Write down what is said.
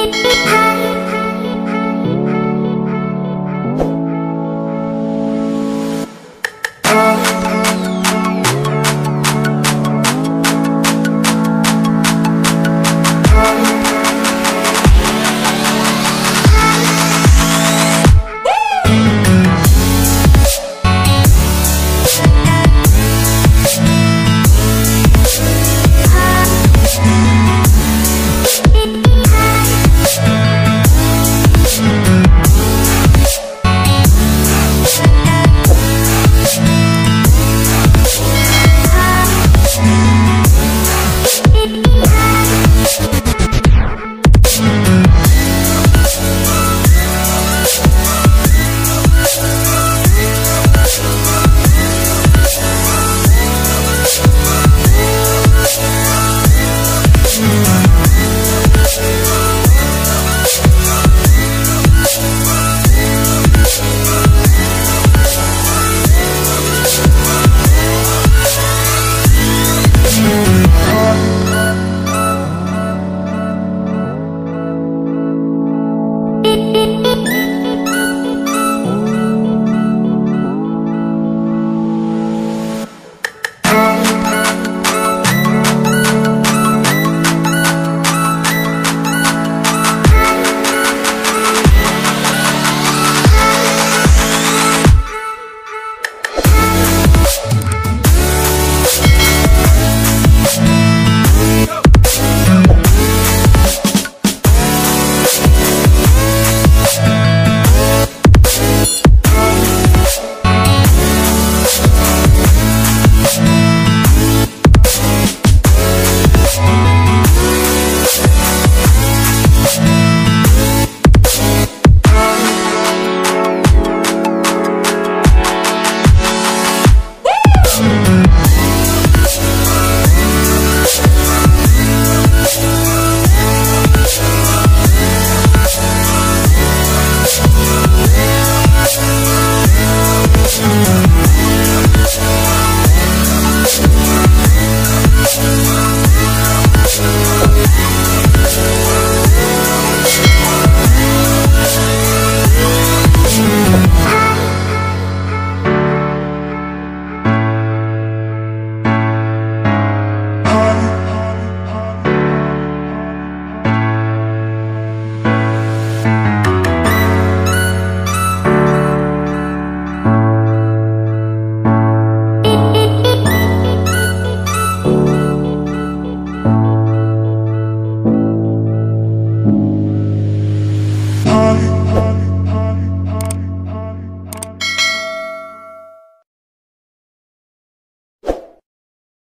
Pippi Pan.